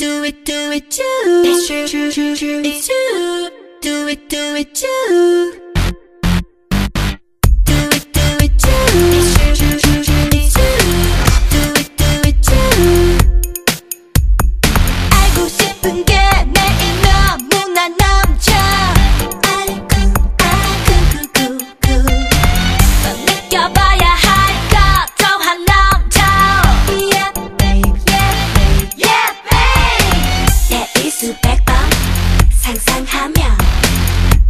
Do it, do it, do. It's true, true, true, it, it's you. Do it, do it, do.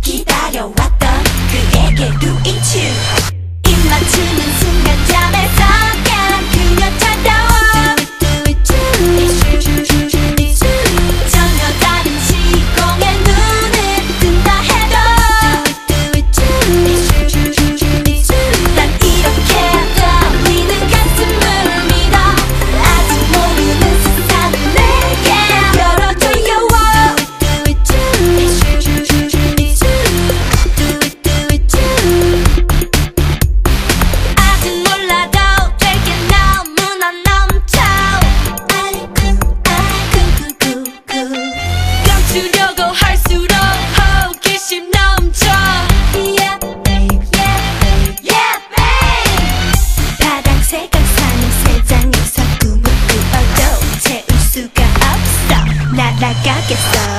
기다려왔던 그에게 루인 츄 Get done.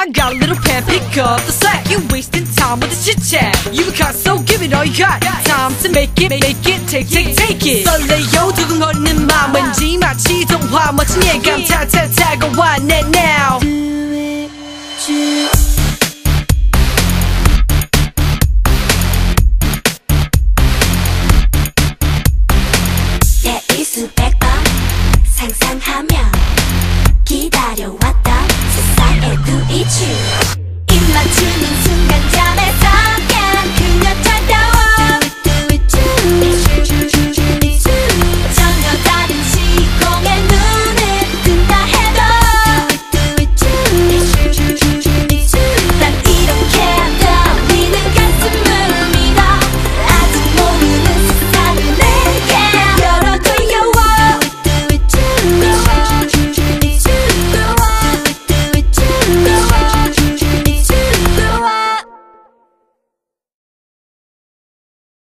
I got a little pen, pick up the slack. You wasting time with the chit chat. You a cut, so give it all you got. Time to make it, make it, take, take, take it. 설레요 두근거리는 마음 왠지 마치 동화 멋진 예감 타타타가 와내 now. Do it, do it. 수백 번 상상하며 기다려왔 two.